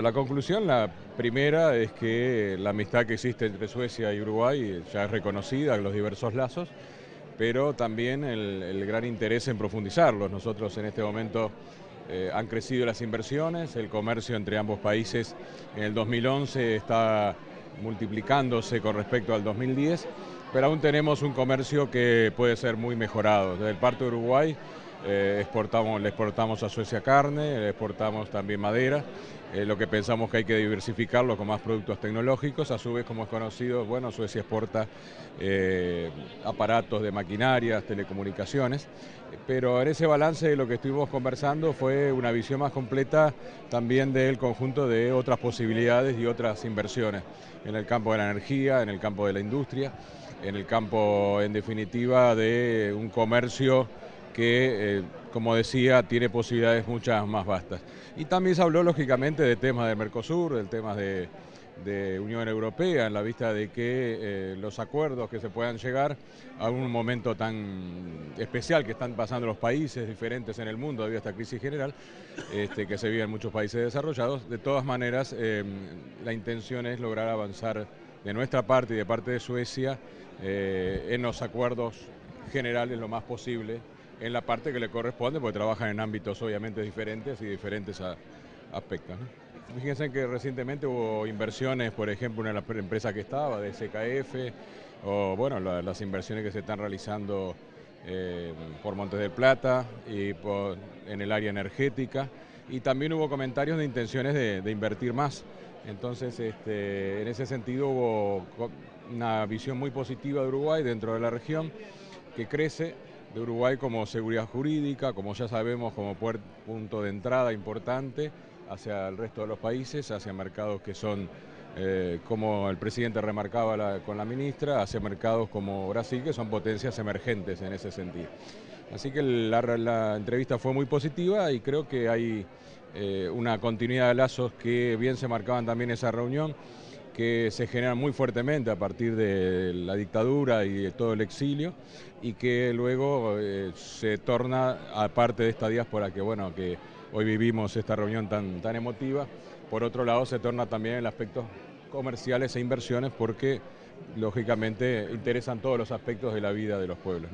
La conclusión, la primera, es que la amistad que existe entre Suecia y Uruguay ya es reconocida los diversos lazos, pero también el, gran interés en profundizarlos. Nosotros en este momento eh, han crecido las inversiones, el comercio entre ambos países en el 2011 está multiplicándose con respecto al 2010, pero aún tenemos un comercio que puede ser muy mejorado. Desde el parte de Uruguay eh, exportamos, le exportamos a Suecia carne, le exportamos también madera, eh, lo que pensamos que hay que diversificarlo con más productos tecnológicos, a su vez como es conocido, bueno, Suecia exporta eh, aparatos de maquinarias, telecomunicaciones, pero en ese balance lo que estuvimos conversando fue una visión más completa también del conjunto de otras posibilidades y otras inversiones. En el campo de la energía, en el campo de la industria, en el campo en definitiva de un comercio que, eh, como decía, tiene posibilidades muchas más vastas. Y también se habló, lógicamente, de temas de Mercosur, del tema de, Unión Europea, en la vista de que eh, los acuerdos que se puedan llegar a un momento tan especial que están pasando los países diferentes en el mundo debido a esta crisis general, este, que se vive en muchos países desarrollados, de todas maneras, eh, la intención es lograr avanzar de nuestra parte y de parte de Suecia en los acuerdos generales lo más posible en la parte que le corresponde, porque trabajan en ámbitos obviamente diferentes y diferentes aspectos. Fíjense que recientemente hubo inversiones, por ejemplo, en la empresa que estaba, de SKF, o bueno, las inversiones que se están realizando eh, por Montes del Plata y en el área energética, y también hubo comentarios de intenciones de, invertir más. Entonces, este, en ese sentido hubo una visión muy positiva de Uruguay dentro de la región, que crece de Uruguay como seguridad jurídica, como ya sabemos, como punto de entrada importante hacia el resto de los países, hacia mercados que son, eh, como el presidente remarcaba con la ministra, hacia mercados como Brasil, que son potencias emergentes en ese sentido. Así que la, entrevista fue muy positiva y creo que hay eh, una continuidad de lazos que bien se marcaban también esa reunión que se generan muy fuertemente a partir de la dictadura y de todo el exilio y que luego eh, se torna a parte de esta diáspora que bueno que hoy vivimos esta reunión tan, tan emotiva, por otro lado se torna también en aspectos comerciales e inversiones porque lógicamente interesan todos los aspectos de la vida de los pueblos.